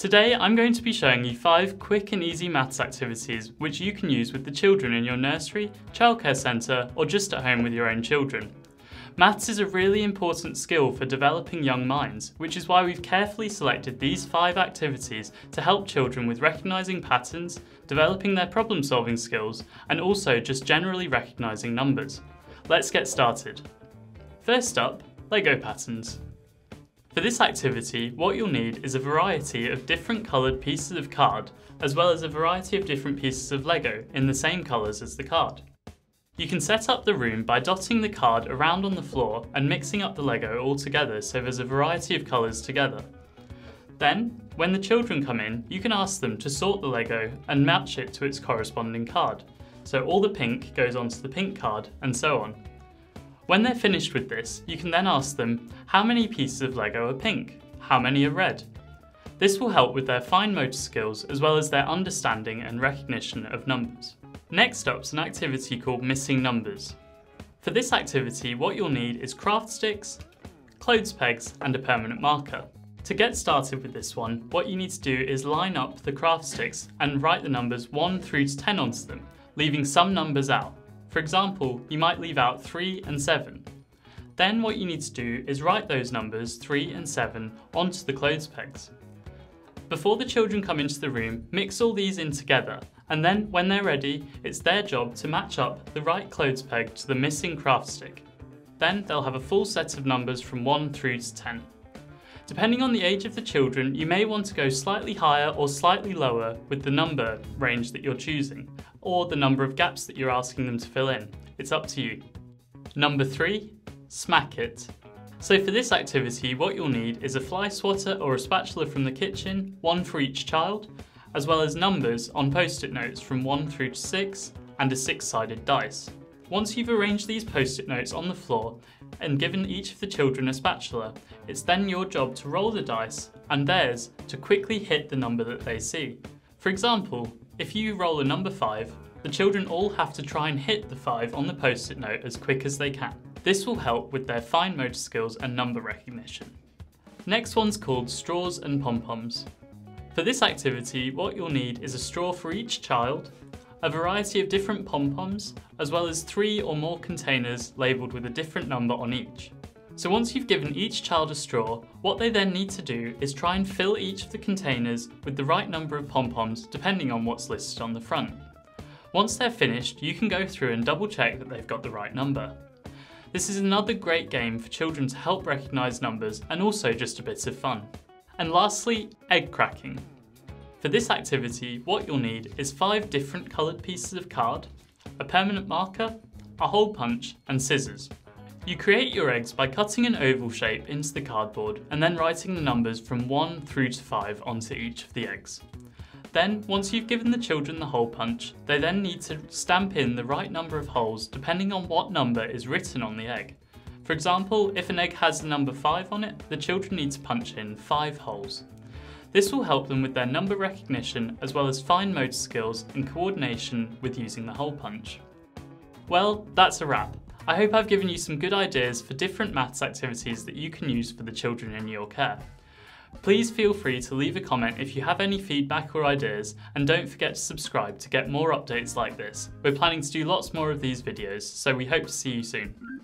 Today I'm going to be showing you 5 quick and easy maths activities which you can use with the children in your nursery, childcare centre or just at home with your own children. Maths is a really important skill for developing young minds, which is why we've carefully selected these 5 activities to help children with recognising patterns, developing their problem solving skills and also just generally recognising numbers. Let's get started. First up, Lego patterns. For this activity, what you'll need is a variety of different coloured pieces of card, as well as a variety of different pieces of Lego in the same colours as the card. You can set up the room by dotting the card around on the floor and mixing up the Lego all together so there's a variety of colours together. Then, when the children come in, you can ask them to sort the Lego and match it to its corresponding card. So all the pink goes onto the pink card and so on. When they're finished with this, you can then ask them how many pieces of Lego are pink, how many are red. This will help with their fine motor skills as well as their understanding and recognition of numbers. Next up is an activity called Missing Numbers. For this activity, what you'll need is craft sticks, clothes pegs and a permanent marker. To get started with this one, what you need to do is line up the craft sticks and write the numbers 1 through to 10 onto them, leaving some numbers out. For example, you might leave out 3 and 7. Then what you need to do is write those numbers 3 and 7 onto the clothes pegs. Before the children come into the room, mix all these in together and then when they're ready, it's their job to match up the right clothes peg to the missing craft stick. Then they'll have a full set of numbers from 1 through to 10. Depending on the age of the children, you may want to go slightly higher or slightly lower with the number range that you're choosing, or the number of gaps that you're asking them to fill in. It's up to you. Number three, smack it. So for this activity, what you'll need is a fly swatter or a spatula from the kitchen, one for each child, as well as numbers on post-it notes from 1 through to 6, and a six-sided dice. Once you've arranged these post-it notes on the floor and given each of the children a spatula, it's then your job to roll the dice and theirs to quickly hit the number that they see. For example, if you roll a number 5, the children all have to try and hit the 5 on the post-it note as quick as they can. This will help with their fine motor skills and number recognition. Next one's called Straws and Pom-Poms. For this activity, what you'll need is a straw for each child, a variety of different pom-poms, as well as three or more containers labelled with a different number on each. So once you've given each child a straw, what they then need to do is try and fill each of the containers with the right number of pom-poms depending on what's listed on the front. Once they're finished, you can go through and double check that they've got the right number. This is another great game for children to help recognise numbers and also just a bit of fun. And lastly, egg cracking. For this activity, what you'll need is five different coloured pieces of card, a permanent marker, a hole punch and scissors. You create your eggs by cutting an oval shape into the cardboard and then writing the numbers from 1 through to 5 onto each of the eggs. Then, once you've given the children the hole punch, they then need to stamp in the right number of holes depending on what number is written on the egg. For example, if an egg has the number 5 on it, the children need to punch in 5 holes. This will help them with their number recognition as well as fine motor skills and coordination with using the hole punch. Well, that's a wrap. I hope I've given you some good ideas for different maths activities that you can use for the children in your care. Please feel free to leave a comment if you have any feedback or ideas and don't forget to subscribe to get more updates like this. We're planning to do lots more of these videos, so we hope to see you soon.